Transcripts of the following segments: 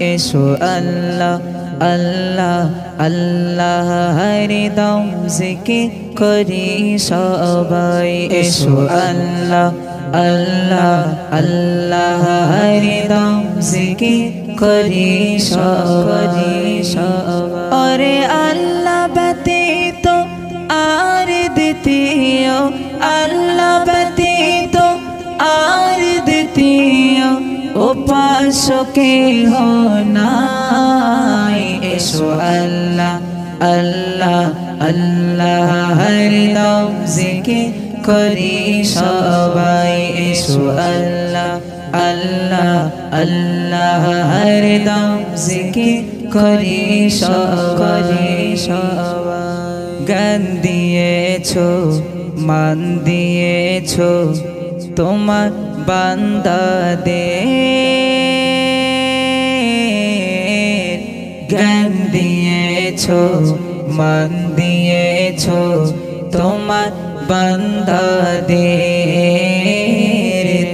एशो अल्लाह अल्लाह अल्लाह हरि दम जिके करी सबाई एशो अल्लाह अल्लाह अल्लाह हरि दम जिके करी सबाई अरे अल्लाह উপাসকে নাই এসো আল্লাহ আল্লাহ আল্লাহ হরদম জিকে করি সবাই, এসো আল্লাহ আল্লাহ আল্লাহ হরদম জিকে করি সবাই, গান দিয়েছ, মান দিয়েছ, তোমার বান্দা জ্ঞান দিয়েছ, মান দিয়েছ, তোমার বান্দা দে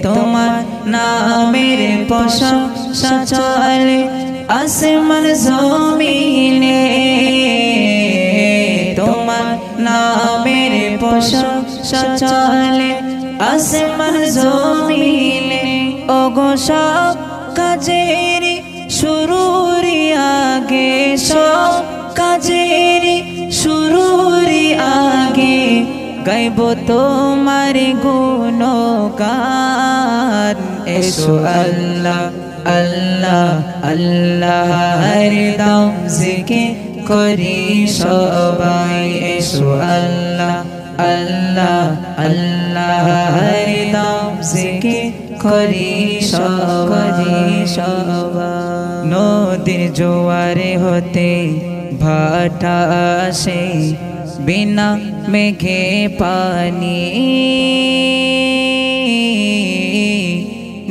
তোমার নামের প্রশংসা চলে আসমান জমিনে, তোমার নামের প্রশংসা চলে আসমান জমিনে। ওগো সব কাজের শুরুরি গাইব তোমার গুণগান। এসো আল্লাহ আল্লাহ আল্লাহ হরদম জিকে করি সবাই। এসো আল্লাহ আল্লাহ আল্লাহ হরিদম জিকে করি সবাই সবাই। নদীর জোয়ারে হতে ভাটা আসে বিনা মেঘে পানি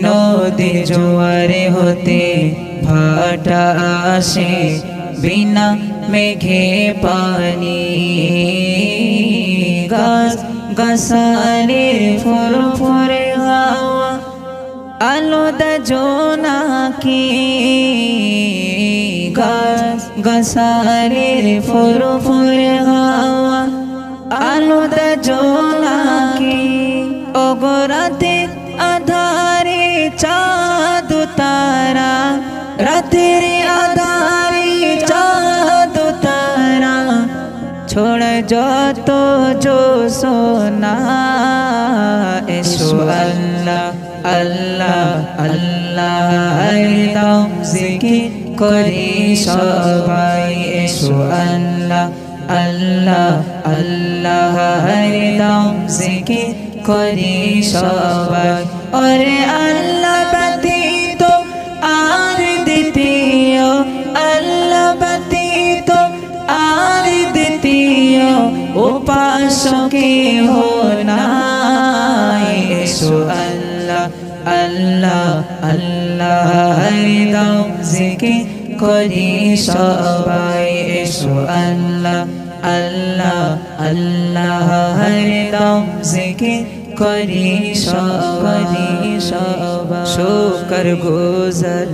নদীর জোয়ারে হতে ভাটা আসে বিনা মেঘে পানি গাছ গাছালির ফল ফরে হাওয়া আলোদা জোনাকি গাছালির ফল ফরে হাওয়া আলোদা জোনাকি অগরাতে আধারে চাঁদ তারা রাতের আধারে চাঁদ তারা ছোড় যত জো সোনা এসো আল্লাহ আল্লাহ আল্লাহ হরদম জিকি করি সবাই এসো আল্লাহ আল্লাহ আল্লাহ হরদম জিকি করি সবাই ওরে আল্লাহ ব্যতীত আর দ্বিতীয় আল্লাহ ব্যতীত আর দ্বিতীয় উপাসকে হো নাই এসো আল্লাহ আল্লাহ আল্লাহ হরিদম জিকে করি সবাই। এসো আল্লাহ আল্লাহ আল্লাহ হরিদম জিকে করি সবাই সবাই। শুকর গুজর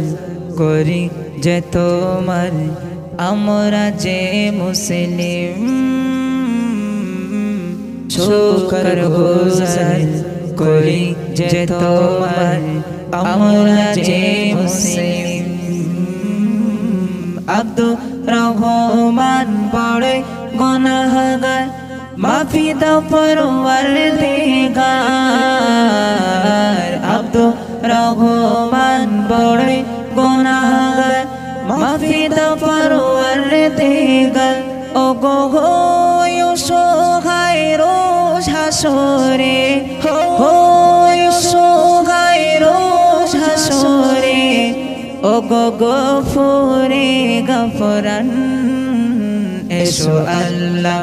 করি যে তোমার, আমরা যে মুসলিম। শুকর গুজর করি যে তোমার আমরা যে মুসলিম। আব্দুর রহমান বড় গুনাহগার মাফি দাও পরওয়ার দেগার আব্দুর রহমান বড় গুনাহগার মাফি দাও পরওয়ার দেগার ও গো গো সোহায় রোজ হাসরে হো সোহায় রোজ হাসরে ও গো গো ফুরে গফরান এসো আল্লাহ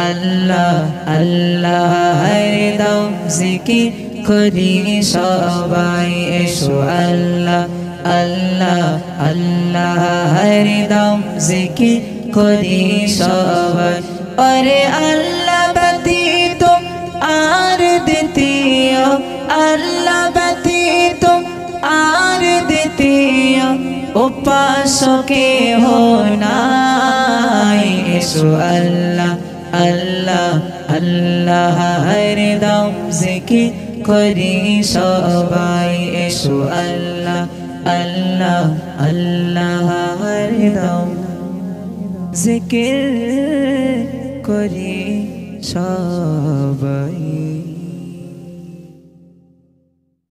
আল্লাহ আল্লাহ হরদম জিকি করি সবাই এসো আল্লাহ আল্লাহ আল্লাহ হরদম জিকি করি সবাই অরে আল্লাহ দ্বিতীয় আল্লাহ ব্যতীত আর দ্বিতীয় উপাসকে হো নাই এসো আল্লাহ আল্লাহ আল্লাহ হরদম জিকির করি সবাই এসো আল্লাহ আল্লাহ আল্লাহ হরদম জিকির করি সবাই